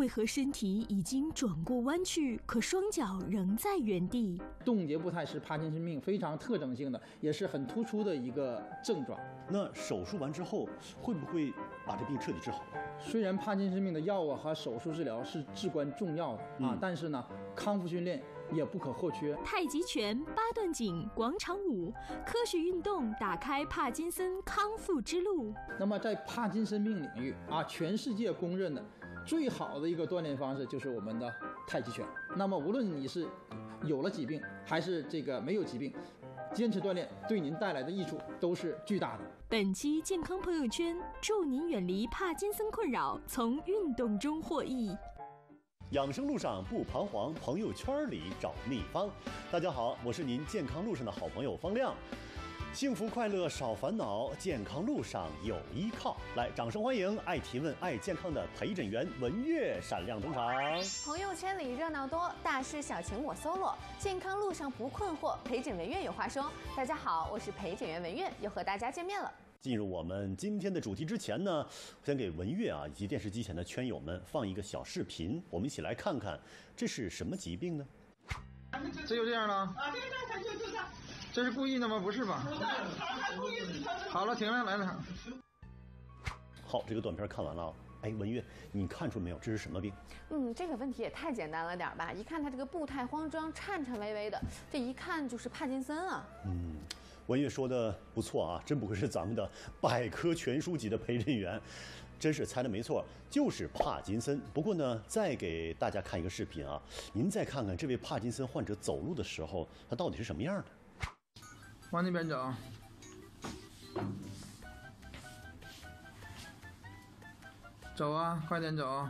为何身体已经转过弯去，可双脚仍在原地？冻结步态是帕金森病非常特征性的，也是很突出的一个症状。那手术完之后，会不会把这病彻底治好？虽然帕金森病的药物和手术治疗是至关重要的啊，但是呢，康复训练也不可或缺。太极拳、八段锦、广场舞，科学运动打开帕金森康复之路。那么在帕金森病领域啊，全世界公认的最好的一个锻炼方式就是我们的太极拳。那么无论你是有了疾病还是这个没有疾病。坚持锻炼对您带来的益处都是巨大的。本期健康朋友圈祝您远离帕金森困扰，从运动中获益。养生路上不彷徨，朋友圈里找秘方。大家好，我是您健康路上的好朋友方亮。幸福快乐少烦恼，健康路上有依靠。来，掌声欢迎爱提问、爱健康的陪诊员文月闪亮登场。朋友圈里热闹多，大事小情我搜罗。健康路上不困惑，陪诊文月有话说。大家好，我是陪诊员文月，又和大家见面了。进入我们今天的主题之前呢，先给文月啊以及电视机前的圈友们放一个小视频，我们一起来看看这是什么疾病呢？这就这样了？啊，对对，就就这样。这是故意的吗？不是吧？好了，停了，来了。好，这个短片看完了。哎，文月，你看出没有？这是什么病？嗯，这个问题也太简单了点吧？一看他这个步态慌张、颤颤巍巍的，这一看就是帕金森啊。嗯，文月说的不错啊，真不愧是咱们的百科全书级的陪诊员，真是猜的没错，就是帕金森。不过呢，再给大家看一个视频啊，您再看看这位帕金森患者走路的时候，他到底是什么样的？往那边走，走啊，快点走！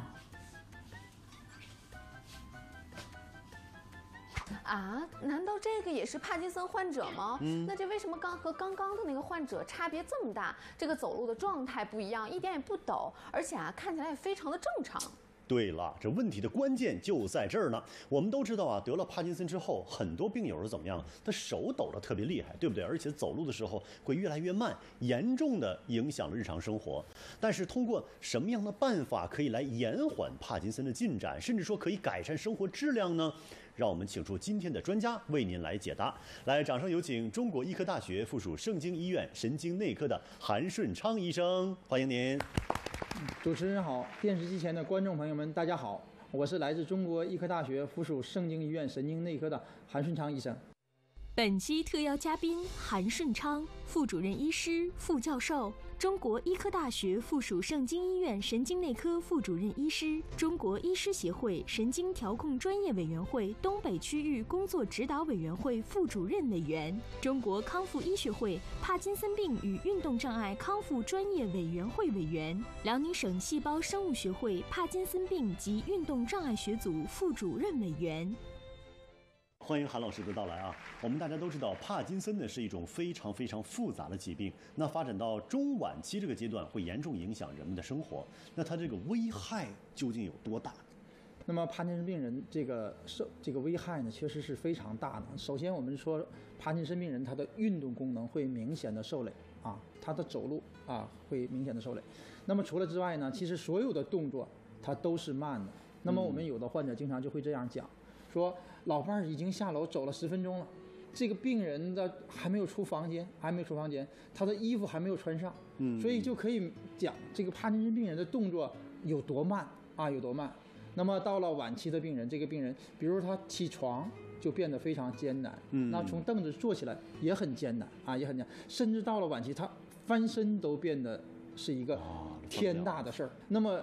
啊，难道这个也是帕金森患者吗？嗯，那这为什么刚和刚刚的那个患者差别这么大？这个走路的状态不一样，一点也不抖，而且啊，看起来也非常的正常。对了，这问题的关键就在这儿呢。我们都知道啊，得了帕金森之后，很多病友是怎么样？他手抖得特别厉害，对不对？而且走路的时候会越来越慢，严重的影响了日常生活。但是通过什么样的办法可以来延缓帕金森的进展，甚至说可以改善生活质量呢？让我们请出今天的专家为您来解答。来，掌声有请中国医科大学附属盛京医院神经内科的韩顺昌医生，欢迎您。主持人好，电视机前的观众朋友们，大家好，我是来自中国医科大学附属盛京医院神经内科的韩顺昌医生。本期特邀嘉宾韩顺昌，副主任医师、副教授，中国医科大学附属盛京医院神经内科副主任医师，中国医师协会神经调控专业委员会东北区域工作指导委员会副主任委员，中国康复医学会帕金森病与运动障碍康复专业委员会委员，辽宁省细胞生物学会帕金森病及运动障碍学组副主任委员。欢迎韩老师的到来啊！我们大家都知道，帕金森呢是一种非常非常复杂的疾病。那发展到中晚期这个阶段，会严重影响人们的生活。那它这个危害究竟有多大？那么帕金森病人这个受这个危害呢，确实是非常大的。首先，我们说帕金森病人他的运动功能会明显的受累啊，他的走路啊会明显的受累。那么除了之外呢，其实所有的动作他都是慢的。那么我们有的患者经常就会这样讲。说老伴儿已经下楼走了十分钟了，这个病人的还没有出房间，还没有出房间，他的衣服还没有穿上，嗯，所以就可以讲这个帕金森病人的动作有多慢啊，有多慢。那么到了晚期的病人，这个病人，比如他起床就变得非常艰难，嗯，那从凳子坐起来也很艰难啊，也很难，甚至到了晚期，他翻身都变得是一个天大的事儿。那么。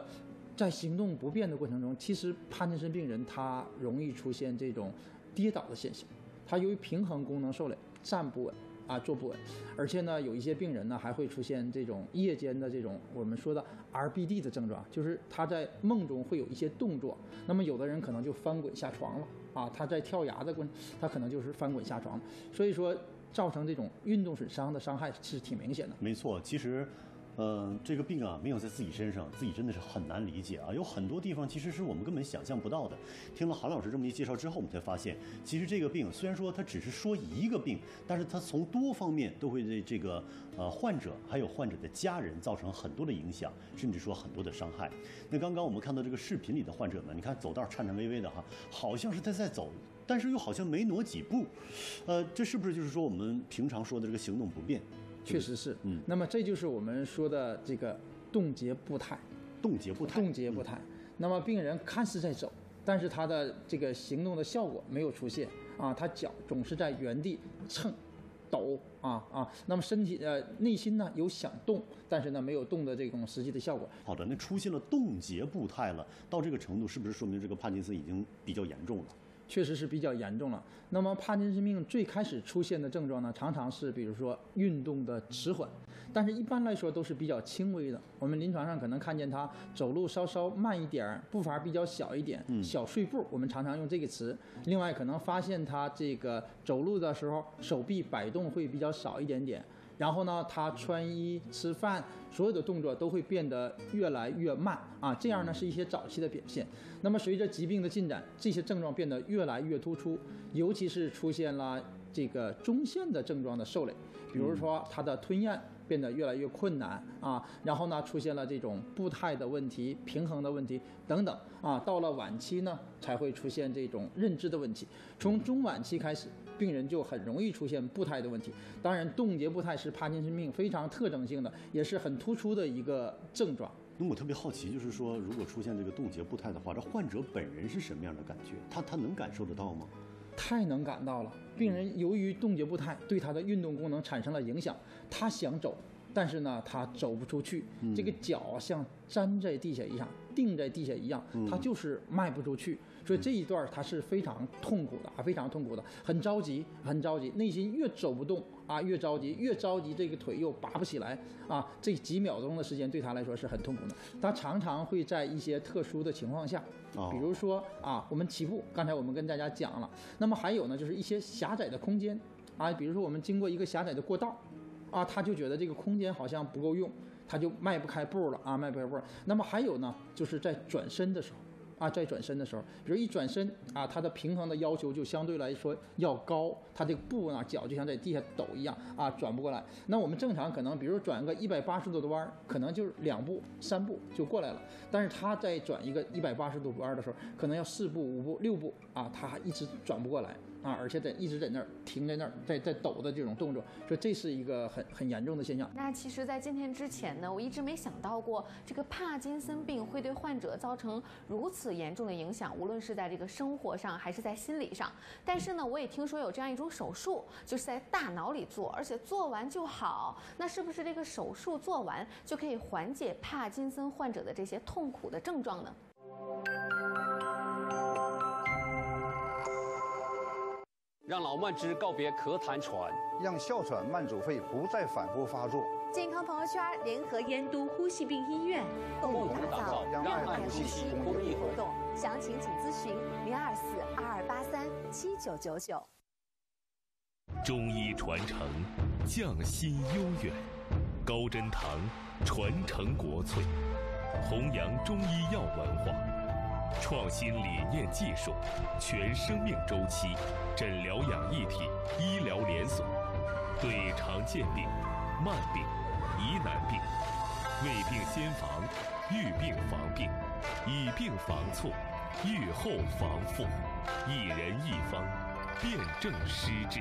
在行动不便的过程中，其实帕金森病人他容易出现这种跌倒的现象，他由于平衡功能受累，站不稳啊，坐不稳，而且呢，有一些病人呢还会出现这种夜间的这种我们说的 RBD 的症状，就是他在梦中会有一些动作，那么有的人可能就翻滚下床了啊，他在跳崖的过程，他可能就是翻滚下床，所以说造成这种运动损伤的伤害是挺明显的。没错，其实。嗯，这个病啊，没有在自己身上，自己真的是很难理解啊。有很多地方其实是我们根本想象不到的。听了韩老师这么一介绍之后，我们才发现，其实这个病虽然说它只是说一个病，但是它从多方面都会对这个呃患者还有患者的家人造成很多的影响，甚至说很多的伤害。那刚刚我们看到这个视频里的患者呢，你看走道颤颤巍巍的哈，好像是他在走，但是又好像没挪几步，呃，这是不是就是说我们平常说的这个行动不便？确实是，嗯那么这就是我们说的这个冻结步态，冻结步态，冻结步态。那么病人看似在走，但是他的这个行动的效果没有出现啊，他脚总是在原地蹭、抖啊啊。那么身体呃内心呢有想动，但是呢没有动的这种实际的效果。好的，那出现了冻结步态了，到这个程度，是不是说明这个帕金森已经比较严重了？确实是比较严重了。那么帕金森病最开始出现的症状呢，常常是比如说运动的迟缓，但是一般来说都是比较轻微的。我们临床上可能看见他走路稍稍慢一点儿，步伐比较小一点，小碎步，我们常常用这个词。另外可能发现他这个走路的时候手臂摆动会比较少一点点。然后呢，他穿衣、吃饭，所有的动作都会变得越来越慢啊，这样呢是一些早期的表现。那么随着疾病的进展，这些症状变得越来越突出，尤其是出现了这个中线的症状的受累，比如说他的吞咽变得越来越困难啊，然后呢出现了这种步态的问题、平衡的问题等等啊，到了晚期呢才会出现这种认知的问题，从中晚期开始。病人就很容易出现步态的问题。当然，冻结步态是帕金森病非常特征性的，也是很突出的一个症状。那我特别好奇，就是说，如果出现这个冻结步态的话，这患者本人是什么样的感觉？他他能感受得到吗？太能感到了。病人由于冻结步态对他的运动功能产生了影响，他想走，但是呢，他走不出去，这个脚像粘在地下一样，定在地下一样，他就是迈不出去。所以这一段他是非常痛苦的啊，非常痛苦的，很着急，很着急，内心越走不动啊，越着急，越着急，这个腿又拔不起来啊，这几秒钟的时间对他来说是很痛苦的。他常常会在一些特殊的情况下，哦比如说啊，我们起步，刚才我们跟大家讲了，那么还有呢，就是一些狭窄的空间啊，比如说我们经过一个狭窄的过道，啊，他就觉得这个空间好像不够用，他就迈不开步了啊，迈不开步。那么还有呢，就是在转身的时候。啊，在转身的时候，比如一转身啊，它的平衡的要求就相对来说要高，它这个步呢，脚就像在地下抖一样啊，转不过来。那我们正常可能，比如转个一百八十度的弯，可能就是两步、三步就过来了。但是他在转一个一百八十度弯的时候，可能要四步、五步、六步啊，他还一直转不过来啊，而且在一直在那儿停在那儿，在在抖的这种动作，所以这是一个很很严重的现象。那其实，在今天之前呢，我一直没想到过这个帕金森病会对患者造成如此严重的影响，无论是在这个生活上还是在心理上。但是呢，我也听说有这样一种手术，就是在大脑里做，而且做完就好。那是不是这个手术做完就可以缓解帕金森患者的这些痛苦的症状呢？让老慢支告别咳痰喘。让哮喘、慢阻肺不再反复发作。健康朋友圈联合燕都呼吸病医院，共同打造让爱呼吸公益活动。详情请咨询零二四二二八三七九九九。中医传承，匠心悠远；高真堂传承国粹，弘扬中医药文化，创新理念技术，全生命周期诊疗养一体医疗连锁，对常见病、慢病、疑难病，未病先防，预病防病，以病防错，预后防复，一人一方，辨证施治。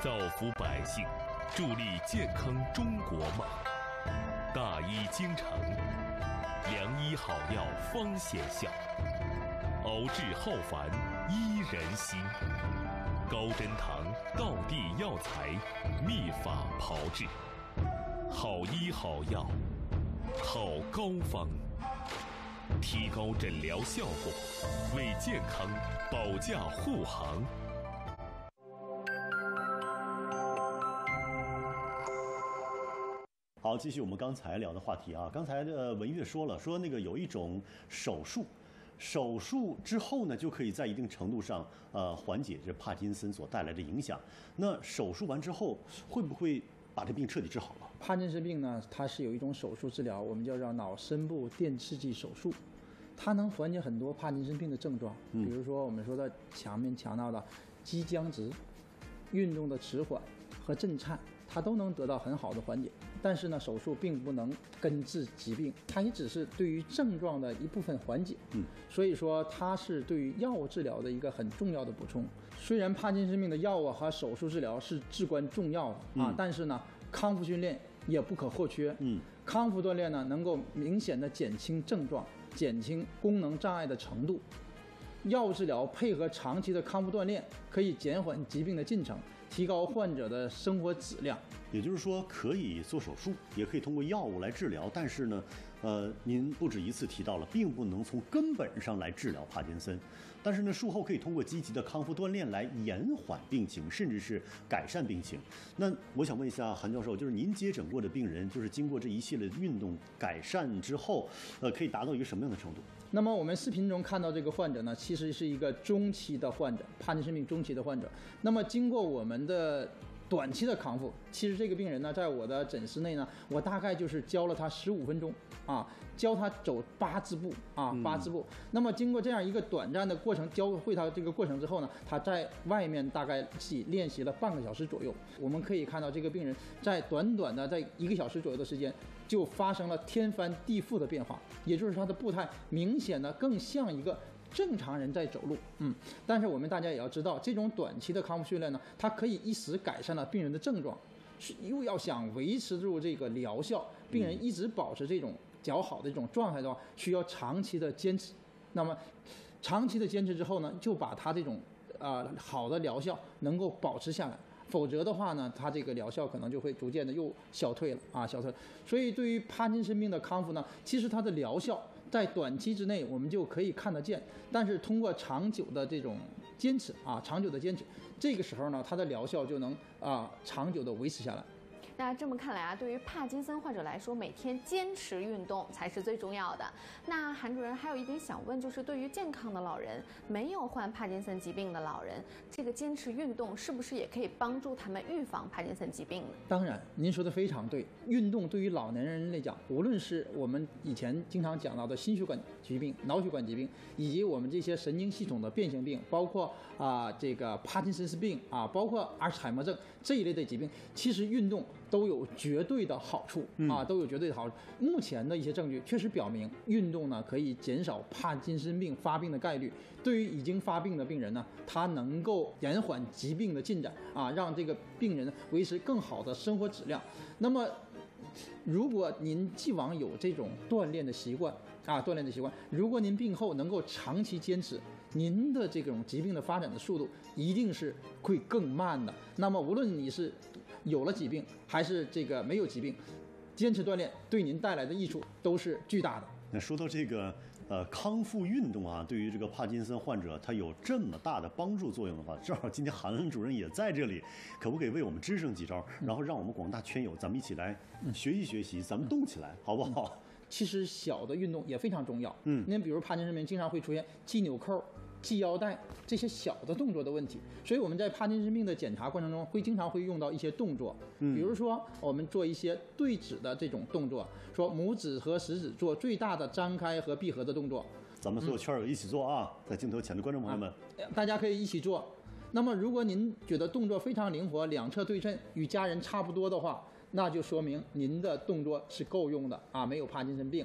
造福百姓，助力健康中国梦。大医精诚，良医好药方显效，熬制浩繁医人心。高真堂道地药材，秘法炮制，好医好药，好膏方，提高诊疗效果，为健康保驾护航。好，继续我们刚才聊的话题啊。刚才的文月说了，说那个有一种手术，手术之后呢，就可以在一定程度上呃缓解这帕金森所带来的影响。那手术完之后，会不会把这病彻底治好了？帕金森病呢，它是有一种手术治疗，我们叫做脑深部电刺激手术，它能缓解很多帕金森病的症状，比如说我们说的前面强调的肌僵直、运动的迟缓和震颤，它都能得到很好的缓解。但是呢，手术并不能根治疾病，它也只是对于症状的一部分缓解。嗯，所以说它是对于药物治疗的一个很重要的补充。虽然帕金森病的药物和手术治疗是至关重要的啊，但是呢，康复训练也不可或缺。嗯，康复锻炼呢，能够明显的减轻症状，减轻功能障碍的程度。药物治疗配合长期的康复锻炼，可以减缓疾病的进程，提高患者的生活质量。也就是说，可以做手术，也可以通过药物来治疗。但是呢，呃，您不止一次提到了，并不能从根本上来治疗帕金森。但是呢，术后可以通过积极的康复锻炼来延缓病情，甚至是改善病情。那我想问一下韩教授，就是您接诊过的病人，就是经过这一系列运动改善之后，呃，可以达到一个什么样的程度？那么我们视频中看到这个患者呢，其实是一个中期的患者，帕金森病中期的患者。那么经过我们的短期的康复，其实这个病人呢，在我的诊室内呢，我大概就是教了他十五分钟啊，教他走八字步啊，八字步。那么经过这样一个短暂的过程，教会他这个过程之后呢，他在外面大概己练习了半个小时左右。我们可以看到，这个病人在短短的在一个小时左右的时间，就发生了天翻地覆的变化，也就是他的步态明显的更像一个。正常人在走路，嗯，但是我们大家也要知道，这种短期的康复训练呢，它可以一时改善了病人的症状，是又要想维持住这个疗效，病人一直保持这种较好的这种状态的话，需要长期的坚持。那么，长期的坚持之后呢，就把它这种啊好的疗效能够保持下来，否则的话呢，它这个疗效可能就会逐渐的又消退了啊，消退。所以对于帕金森病的康复呢，其实它的疗效。在短期之内，我们就可以看得见，但是通过长久的这种坚持啊，长久的坚持，这个时候呢，它的疗效就能啊长久的维持下来。那这么看来啊，对于帕金森患者来说，每天坚持运动才是最重要的。那韩主任还有一点想问，就是对于健康的老人，没有患帕金森疾病的老人，这个坚持运动是不是也可以帮助他们预防帕金森疾病呢？当然，您说的非常对。运动对于老年人来讲，无论是我们以前经常讲到的心血管疾病、脑血管疾病，以及我们这些神经系统的变形病，包括啊这个帕金森氏病啊，包括阿尔茨海默症这一类的疾病，其实运动。都有绝对的好处啊，都有绝对的好处。目前的一些证据确实表明，运动呢可以减少帕金森病发病的概率。对于已经发病的病人呢，它能够延缓疾病的进展啊，让这个病人维持更好的生活质量。那么，如果您既往有这种锻炼的习惯啊，锻炼的习惯，如果您病后能够长期坚持，您的这种疾病的发展的速度一定是会更慢的。那么，无论你是有了疾病还是这个没有疾病，坚持锻炼对您带来的益处都是巨大的。那说到这个呃康复运动啊，对于这个帕金森患者，它有这么大的帮助作用的话，正好今天韩恩主任也在这里，可不可以为我们支上几招，然后让我们广大圈友咱们一起来学习学习，咱们动起来，好不好？其实小的运动也非常重要。嗯，您比如帕金森病经常会出现系纽扣。系腰带这些小的动作的问题，所以我们在帕金森病的检查过程中会经常会用到一些动作，比如说我们做一些对指的这种动作，说拇指和食指做最大的张开和闭合的动作。咱们所有圈友一起做啊，在镜头前的观众朋友们，大家可以一起做。那么如果您觉得动作非常灵活，两侧对称，与家人差不多的话，那就说明您的动作是够用的啊，没有帕金森病。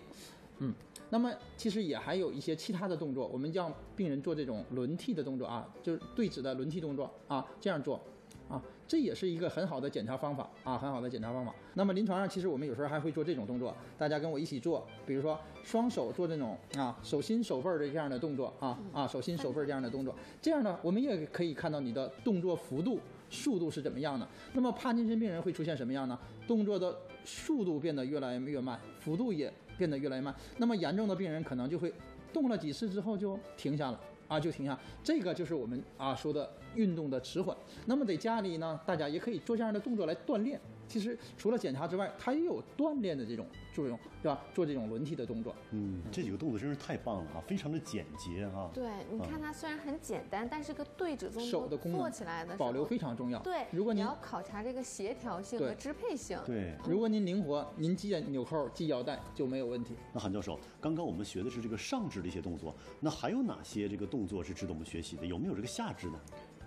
嗯。那么其实也还有一些其他的动作，我们让病人做这种轮替的动作啊，就是对指的轮替动作啊，这样做，啊，这也是一个很好的检查方法啊，很好的检查方法。那么临床上其实我们有时候还会做这种动作，大家跟我一起做，比如说双手做这种啊手心手背的这样的动作啊啊手心手背这样的动作，这样呢我们也可以看到你的动作幅度、速度是怎么样的。那么帕金森病人会出现什么样呢？动作的速度变得越来越慢，幅度也。变得越来越慢，那么严重的病人可能就会动了几次之后就停下了啊，就停下。这个就是我们啊说的运动的迟缓。那么在家里呢，大家也可以做这样的动作来锻炼其实除了检查之外，它也有锻炼的这种作用，对吧？做这种轮替的动作。嗯，这几个动作真是太棒了啊，非常的简洁啊。对，你看它虽然很简单，但是个对指动作手的功能做起来的保留非常重要。对，如果您你要考察这个协调性和支配性。对，如果您灵活，您系纽扣、系腰带就没有问题。那韩教授，刚刚我们学的是这个上肢的一些动作，那还有哪些这个动作是值得我们学习的？有没有这个下肢呢？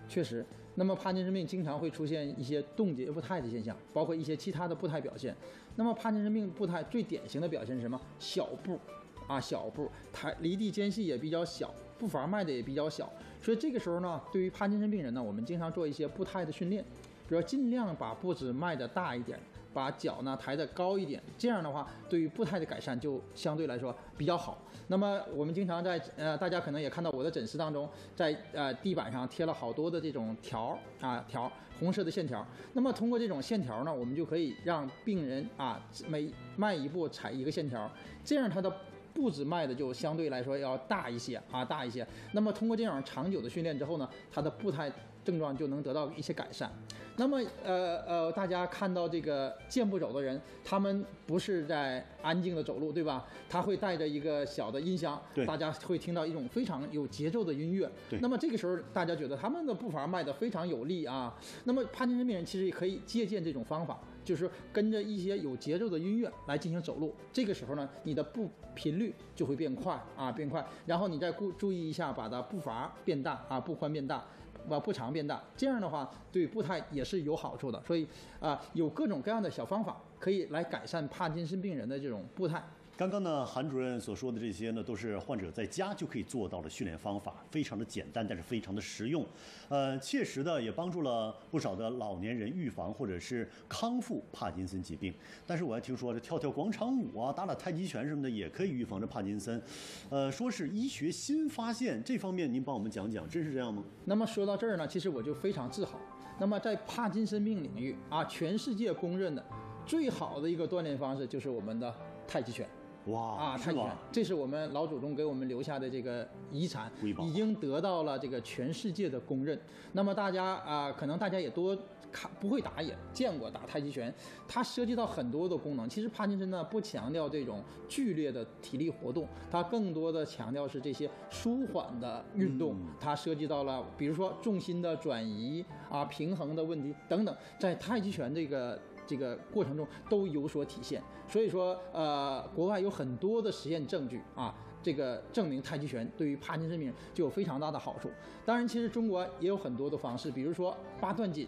确实，那么帕金森病经常会出现一些冻结步态的现象，包括一些其他的步态表现。那么帕金森病步态最典型的表现是什么？小步，啊，小步，抬离地间隙也比较小，步伐迈的也比较小。所以这个时候呢，对于帕金森病人呢，我们经常做一些步态的训练，比如尽量把步子迈的大一点，把脚呢抬得高一点，这样的话，对于步态的改善就相对来说比较好。那么我们经常在呃，大家可能也看到我的诊室当中，在呃地板上贴了好多的这种条儿啊条，红色的线条。那么通过这种线条呢，我们就可以让病人啊每迈一步踩一个线条，这样他的步子迈的就相对来说要大一些啊大一些。那么通过这样长久的训练之后呢，他的步态症状就能得到一些改善。那么，呃呃，大家看到这个健步走的人，他们不是在安静的走路，对吧？他会带着一个小的音箱，对大家会听到一种非常有节奏的音乐。对那么这个时候，大家觉得他们的步伐迈得非常有力啊。那么帕金森病人其实也可以借鉴这种方法，就是跟着一些有节奏的音乐来进行走路。这个时候呢，你的步频率就会变快啊，变快。然后你再顾注意一下，把它步伐变大啊，步宽变大。把步长变大，这样的话对步态也是有好处的。所以啊、有各种各样的小方法可以来改善帕金森病人的这种步态。刚刚呢，韩主任所说的这些呢，都是患者在家就可以做到的训练方法，非常的简单，但是非常的实用，呃，切实的也帮助了不少的老年人预防或者是康复帕金森疾病。但是我还听说这跳跳广场舞啊，打打太极拳什么的也可以预防这帕金森，呃，说是医学新发现，这方面您帮我们讲讲，真是这样吗？那么说到这儿呢，其实我就非常自豪。那么在帕金森病领域啊，全世界公认的最好的一个锻炼方式就是我们的太极拳。哇，啊，是太极拳？，这是我们老祖宗给我们留下的这个遗产已经得到了这个全世界的公认。那么大家啊、可能大家也多看不会打也见过打太极拳，它涉及到很多的功能。其实帕金森呢不强调这种剧烈的体力活动，它更多的强调是这些舒缓的运动。嗯它涉及到了比如说重心的转移啊、平衡的问题等等，在太极拳这个这个过程中都有所体现。所以说，呃，国外有很多的实验证据啊，这个证明太极拳对于帕金森病就有非常大的好处。当然，其实中国也有很多的方式，比如说八段锦。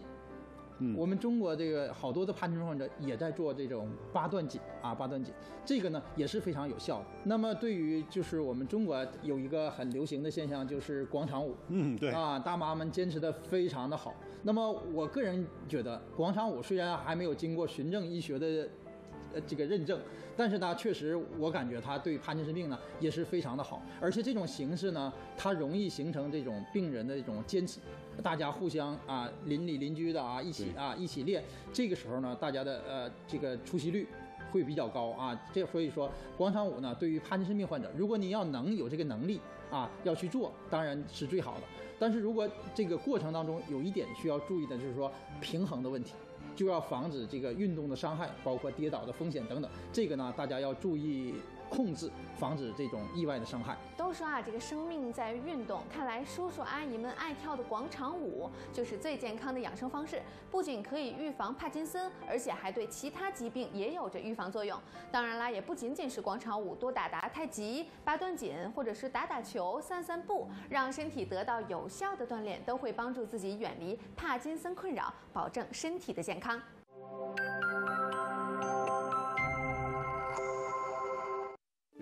嗯我们中国这个好多的帕金森患者也在做这种八段锦啊，八段锦，这个呢也是非常有效的。那么对于就是我们中国有一个很流行的现象，就是广场舞。嗯，对，啊，大妈们坚持的非常的好。那么我个人觉得，广场舞虽然还没有经过循证医学的呃这个认证，但是呢，确实我感觉它对帕金森病呢也是非常的好。而且这种形式呢，它容易形成这种病人的这种坚持，大家互相啊邻里邻居的啊一起啊一起练，这个时候呢，大家的呃这个出席率。会比较高啊，这所以说广场舞呢，对于帕金森病患者，如果你要能有这个能力啊，要去做，当然是最好的。但是如果这个过程当中有一点需要注意的，就是说平衡的问题，就要防止这个运动的伤害，包括跌倒的风险等等。这个呢，大家要注意控制，防止这种意外的伤害。都说啊，这个生命在于运动。看来叔叔阿姨们爱跳的广场舞就是最健康的养生方式，不仅可以预防帕金森，而且还对其他疾病也有着预防作用。当然啦，也不仅仅是广场舞，多打打太极、八段锦，或者是打打球、散散步，让身体得到有效的锻炼，都会帮助自己远离帕金森困扰，保证身体的健康。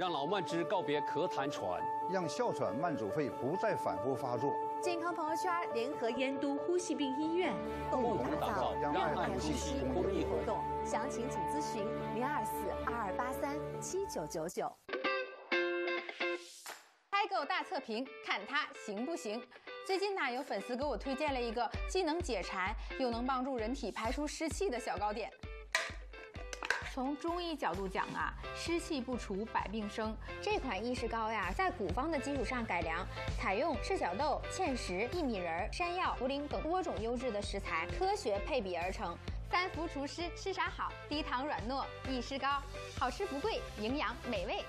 让老慢支告别咳痰喘。让哮喘慢阻肺不再反复发作。健康朋友圈联合燕都呼吸病医院，共同打造让爱爱呼吸呼吸公益活动。详情请咨询零二四二二八三七九九九。开购大测评，看它行不行？最近呢，有粉丝给我推荐了一个既能解馋又能帮助人体排出湿气的小糕点。从中医角度讲啊，湿气不除，百病生。这款益湿膏呀，在古方的基础上改良，采用赤小豆、芡实、薏米仁、山药、茯苓等多种优质的食材，科学配比而成。三伏除湿吃啥好？低糖软糯，益湿膏，好吃不贵，营养美味。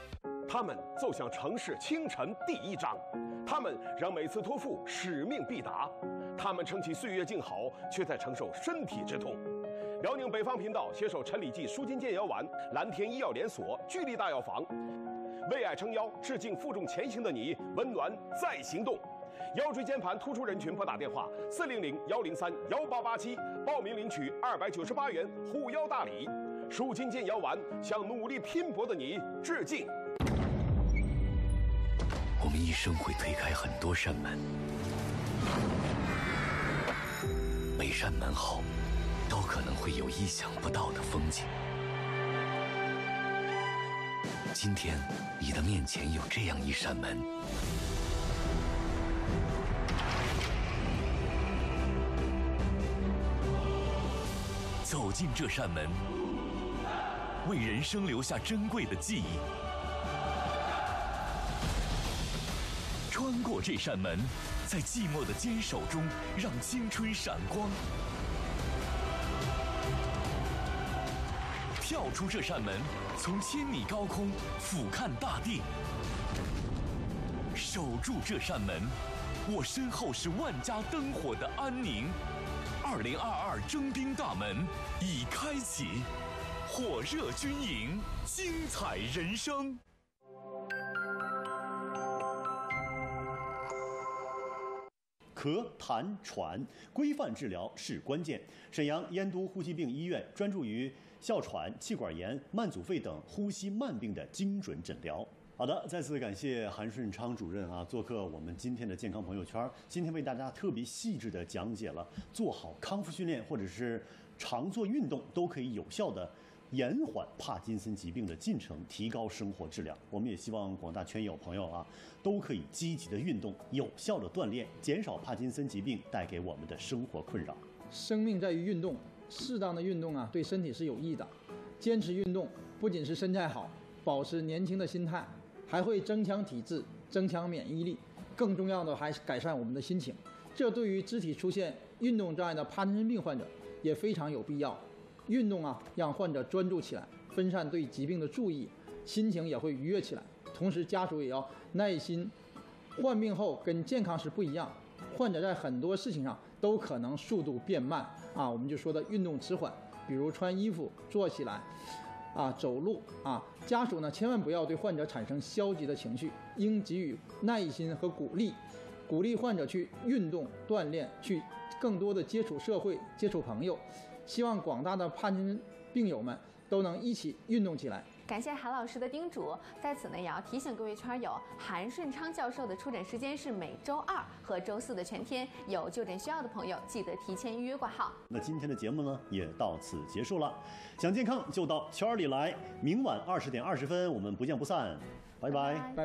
他们奏响城市清晨第一章，他们让每次托付使命必达，他们撑起岁月静好，却在承受身体之痛。辽宁北方频道携手陈李济舒筋健腰丸、蓝天医药连锁、巨力大药房，为爱撑腰，致敬负重前行的你，温暖再行动。腰椎间盘突出人群拨打电话：四零零幺零三幺八八七，报名领取二百九十八元护腰大礼。舒筋健腰丸向努力拼搏的你致敬。我们一生会推开很多扇门，每扇门后可能会有意想不到的风景。今天，你的面前有这样一扇门。走进这扇门，为人生留下珍贵的记忆。穿过这扇门，在寂寞的坚守中，让青春闪光。跳出这扇门，从千米高空俯瞰大地。守住这扇门，我身后是万家灯火的安宁。二零二二征兵大门已开启，火热军营，精彩人生。咳、痰、喘，规范治疗是关键。沈阳燕都呼吸病医院专注于哮喘、气管炎、慢阻肺等呼吸慢病的精准诊疗。好的，再次感谢韩顺昌主任啊，做客我们今天的健康朋友圈。今天为大家特别细致的讲解了做好康复训练或者是常做运动都可以有效的延缓帕金森疾病的进程，提高生活质量。我们也希望广大圈友朋友啊，都可以积极的运动，有效的锻炼，减少帕金森疾病带给我们的生活困扰。生命在于运动，适当的运动啊，对身体是有益的。坚持运动不仅是身材好，保持年轻的心态。还会增强体质、增强免疫力，更重要的还是改善我们的心情。这对于肢体出现运动障碍的帕金森病患者也非常有必要。运动啊，让患者专注起来，分散对疾病的注意，心情也会愉悦起来。同时，家属也要耐心。患病后跟健康时不一样，患者在很多事情上都可能速度变慢啊，我们就说的运动迟缓，比如穿衣服、坐起来。啊，走路啊，家属呢千万不要对患者产生消极的情绪，应给予耐心和鼓励，鼓励患者去运动锻炼，去更多的接触社会、接触朋友。希望广大的帕金森病友们都能一起运动起来。感谢韩老师的叮嘱，在此呢也要提醒各位圈友，韩顺昌教授的出诊时间是每周二和周四的全天，有就诊需要的朋友记得提前预约挂号。那今天的节目呢也到此结束了，想健康就到圈里来，明晚二十点二十分我们不见不散，拜拜，拜拜。